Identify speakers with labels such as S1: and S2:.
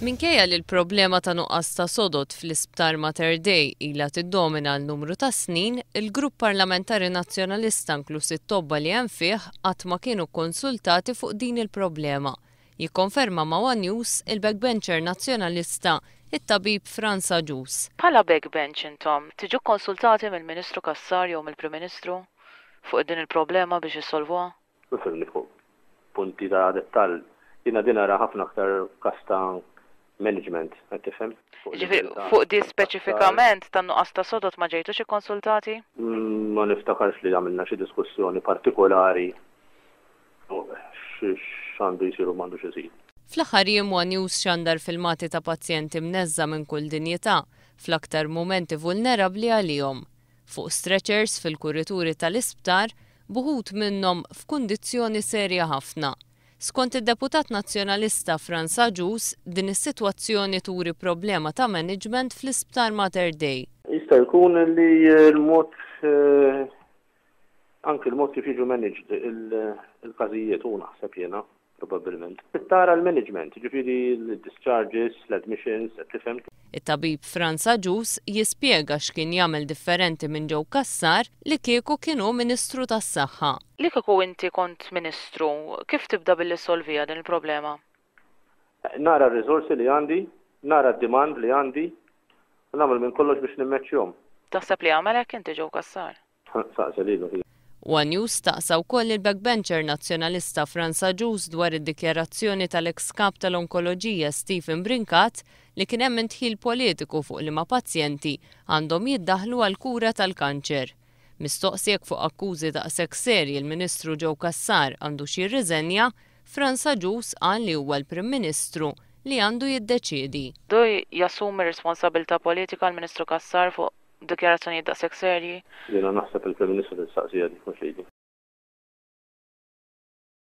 S1: Minkejja li l-problema ta' nuqqas ta' sodod fl-Isptar Mater Dei ilha tiddomina għal numru ta' snin, il-Grupp Parlamentari Nazzjonalista inkluż it-tobba li hemm fih qatt ma kienu kkonsultati fuq din il-problema, jikkonferma ma' one News il-backbencher Nazzjonalista, it-Tabib Frans Agius.
S2: Bħala backbench intom tiġu kkonsultati mill-Ministru Cassar jew mill-Prim Ministru fuq din il-problema biex issolvuha?
S3: Nifhem li fuq punti ta' dettall, jiena din ara ħafna aktar f'każ ta' management, qed tifhem?
S2: Jiġifieri fuq di speċifikament tan-nuqqas ta' sodod ma ġejtux
S3: ikkonsultati? Ma niftakarx li għamilna xi diskussjoni partikolari fuq x'għandu jsir u m'għandux isir.
S1: Fl-aħħar jiem one News xandar filmati ta' pazjenti mneżża' minn kull dinjità, fl-aktar mumenti vulnerabbli għalihom. fuq stretchers fil-kurituri tal-isptar, b'uħud minnhom f'kundizzjoni serja ħafna. Skont id-Deputat Nazzjonalista Frans Agius, din is-sitwazzjoni turi problema ta' management fl-Isptar Mater Dei.
S3: Jista' jkun li l-mod anki l-mod kif jiġu managed il-każijiet hu naħseb jiena. Probabbilment. Trid tara l-management, jiġifieri l-discharges, l-admissions, qed tifhem?
S1: It-tabib Frans Agius jispjega x'kien jagħmel differenti minn Joe Cassar li kieku kien hu Ministru tas-Saħħa.
S2: Li kieku inti kont Ministru, kif tibda billi ssolviha din il-problema?
S3: Nara r-riżorsi li għandi, nara d-demand li għandi u nagħmel minn kollox biex nimmeċċhom.
S2: Taħseb li għamel hekk inti Joe Cassar?
S3: Saqsa lilu hi.
S1: One News staqsa wkoll lill-backbencher Nazzjonalista Frans Agius dwar id-dikjarazzjoni tal-eks Kap tal-Onkoloġija Stephen Brincat li kien hemm indħil politiku fuq liema pazjenti għandhom jiddaħħlu għall-kura tal-kanċer. Mistoqsi jekk fuq akkużi daqshekk serji l-Ministru Joe Cassar għandux jirriżenja, Frans Agius qal li huwa l-Prim Ministru li għandu jiddeċiedi.
S2: Għandu jassumi r-responsabilità politika l-Ministru Cassar fuq dikjarazzjonijiet daqshekk serji.
S3: Jiena naħseb il-Prim Ministru tistaqsih jekk jkunx jridu.